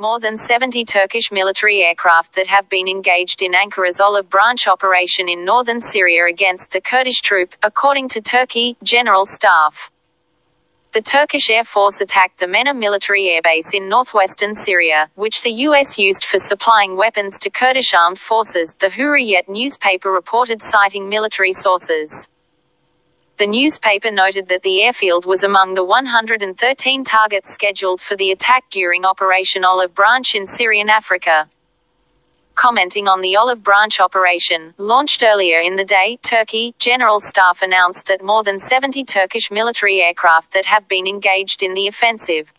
more than 70 Turkish military aircraft that have been engaged in Ankara's Olive Branch operation in northern Syria against the Kurdish troop, according to Turkey General Staff. The Turkish Air Force attacked the Menagh military airbase in northwestern Syria, which the U.S. used for supplying weapons to Kurdish armed forces, the Hurriyet newspaper reported citing military sources. The newspaper noted that the airfield was among the 113 targets scheduled for the attack during Operation Olive Branch in Syrian Africa. Commenting on the Olive Branch operation, launched earlier in the day, Turkey General Staff announced that more than 70 Turkish military aircraft that have been engaged in the offensive,